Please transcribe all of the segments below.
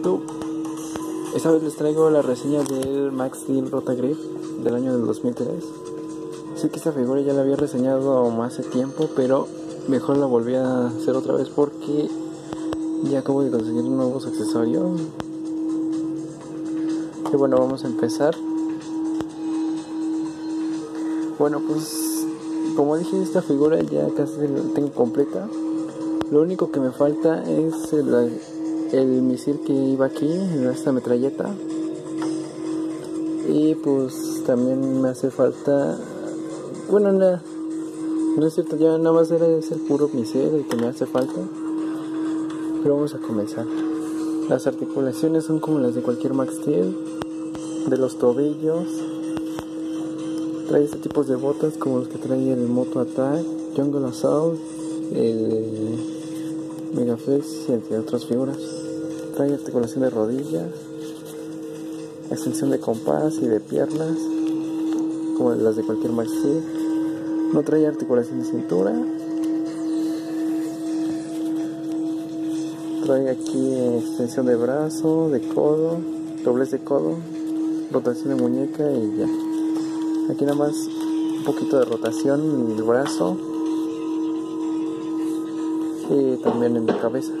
YouTube. Esta vez les traigo la reseña del Max Steel Rotagrip del año del 2003. Sé que esta figura ya la había reseñado hace tiempo, pero mejor la volví a hacer otra vez porque ya acabo de conseguir nuevos accesorios. Y bueno, vamos a empezar. Bueno, pues como dije, esta figura ya casi la tengo completa. Lo único que me falta es el, el misil que iba aquí, en esta metralleta. Y pues también me hace falta. Bueno, nada. No es cierto, ya nada más era ese puro misil el que me hace falta. Pero vamos a comenzar. Las articulaciones son como las de cualquier Max Steel. De los tobillos. Trae este tipo de botas como los que trae el Moto Attack, Jungle Assault, el Megaflex entre otras figuras. Trae articulación de rodilla, extensión de compás y de piernas, como las de cualquier Max Steel. No trae articulación de cintura. Trae aquí extensión de brazo, de codo, doblez de codo, rotación de muñeca y ya. Aquí nada más un poquito de rotación en el brazo y también en la cabeza.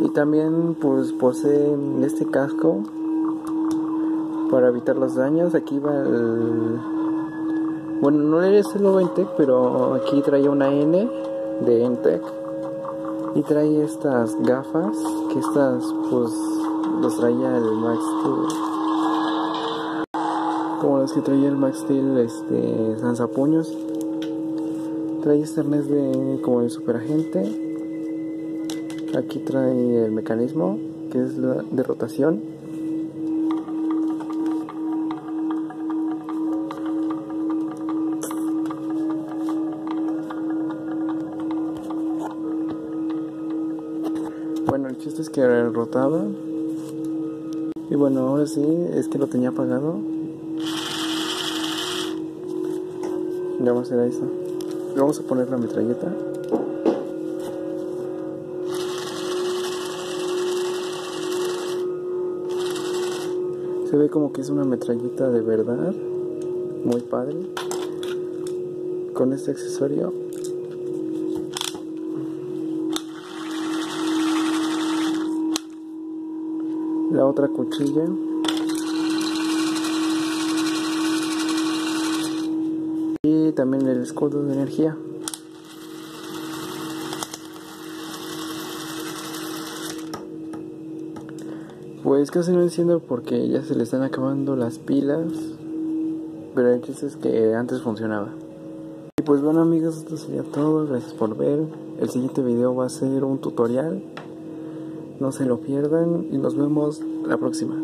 Y también pues posee este casco para evitar los daños. Aquí va el... Bueno, no el logo Entec, pero aquí trae una N de Entec. Y trae estas gafas, que estas pues los traía el Max Steel. Como las que traía el Max Steel este, lanzapuños. Trae este arnés de como de superagente. Aquí trae el mecanismo, que es la de rotación. Bueno, el chiste es que rotaba. Y bueno, ahora sí, es que lo tenía apagado. Le vamos a hacer eso. Vamos a poner la metralleta. Se ve como que es una metralleta de verdad. Muy padre. Con este accesorio. La otra cuchilla. Y también el escudo de energía. Pues casi no enciendo porque ya se le están acabando las pilas. Pero el chiste es que antes funcionaba. Y pues bueno amigos, esto sería todo. Gracias por ver. El siguiente video va a ser un tutorial. No se lo pierdan y nos vemos la próxima.